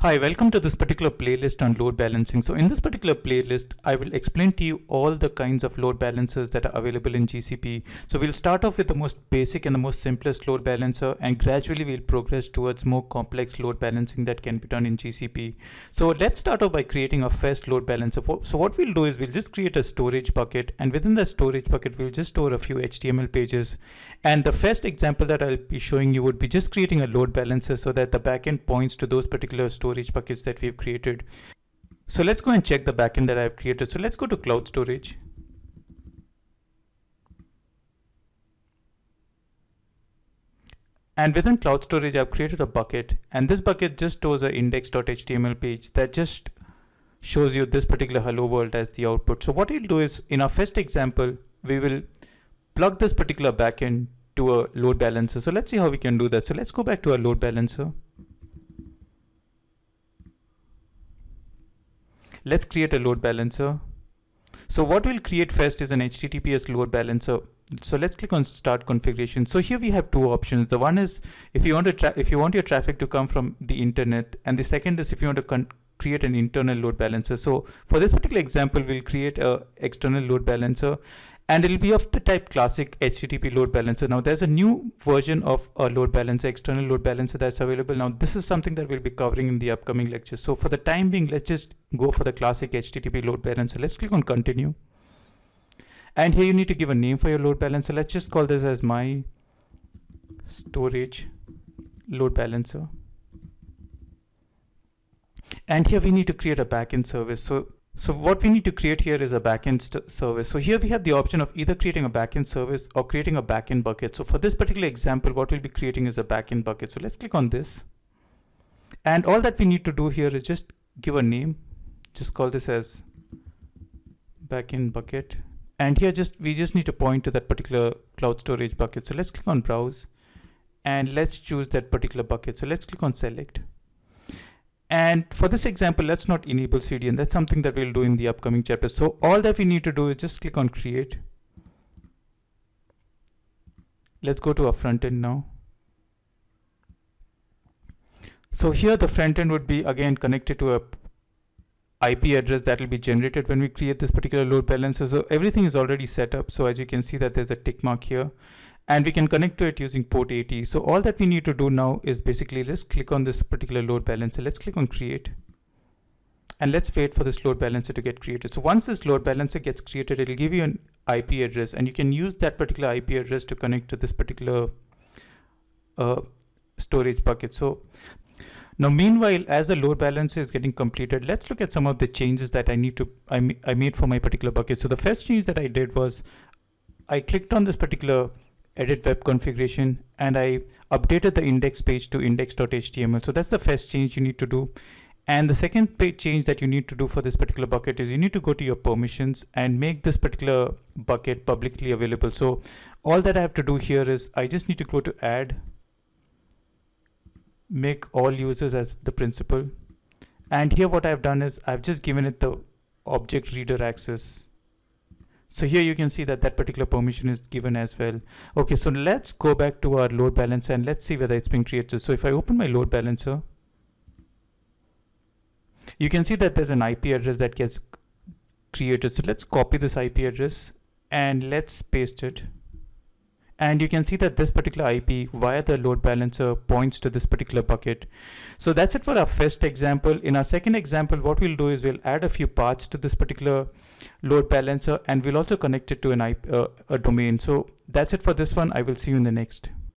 Hi, welcome to this particular playlist on load balancing. So in this particular playlist, I will explain to you all the kinds of load balancers that are available in GCP. So we'll start off with the most basic and the most simplest load balancer and gradually we'll progress towards more complex load balancing that can be done in GCP. So let's start off by creating a first load balancer. So what we'll do is we'll just create a storage bucket and within the storage bucket, we'll just store a few HTML pages. And the first example that I'll be showing you would be just creating a load balancer so that the backend points to those particular storage storage buckets that we've created. So let's go and check the backend that I've created. So let's go to cloud storage. And within cloud storage, I've created a bucket and this bucket just stores an index.html page that just shows you this particular hello world as the output. So what we'll do is in our first example, we will plug this particular backend to a load balancer. So let's see how we can do that. So let's go back to our load balancer. Let's create a load balancer. So what we'll create first is an HTTPS load balancer. So let's click on start configuration. So here we have two options. The one is if you want to if you want your traffic to come from the internet and the second is if you want to create an internal load balancer. So for this particular example, we'll create a external load balancer and it'll be of the type classic HTTP load balancer. Now there's a new version of a load balancer, external load balancer that's available. Now this is something that we'll be covering in the upcoming lectures. So for the time being, let's just go for the classic HTTP load balancer. Let's click on continue. And here you need to give a name for your load balancer. Let's just call this as my storage load balancer. And here we need to create a backend service. So so what we need to create here is a backend service. So here we have the option of either creating a backend service or creating a backend bucket. So for this particular example, what we'll be creating is a backend bucket. So let's click on this. And all that we need to do here is just give a name. Just call this as backend bucket. And here just we just need to point to that particular cloud storage bucket. So let's click on browse and let's choose that particular bucket. So let's click on select. And for this example, let's not enable CDN. That's something that we'll do in the upcoming chapter. So all that we need to do is just click on create. Let's go to our front end now. So here the front end would be again connected to a IP address that will be generated when we create this particular load balancer. So everything is already set up. So as you can see that there's a tick mark here and we can connect to it using port 80. So all that we need to do now is basically let's click on this particular load balancer. Let's click on create and let's wait for this load balancer to get created. So once this load balancer gets created, it'll give you an IP address and you can use that particular IP address to connect to this particular uh, storage bucket. So now, meanwhile, as the load balancer is getting completed, let's look at some of the changes that I need to I, I made for my particular bucket. So the first change that I did was I clicked on this particular edit web configuration and I updated the index page to index.html. So that's the first change you need to do. And the second change that you need to do for this particular bucket is you need to go to your permissions and make this particular bucket publicly available. So all that I have to do here is I just need to go to add, make all users as the principal. And here what I've done is I've just given it the object reader access so here you can see that that particular permission is given as well. Okay, so let's go back to our load balancer and let's see whether it's being been created. So if I open my load balancer, you can see that there's an IP address that gets created. So let's copy this IP address and let's paste it and you can see that this particular IP via the load balancer points to this particular bucket. So that's it for our first example. In our second example, what we'll do is we'll add a few paths to this particular load balancer and we'll also connect it to an IP, uh, a domain. So that's it for this one. I will see you in the next.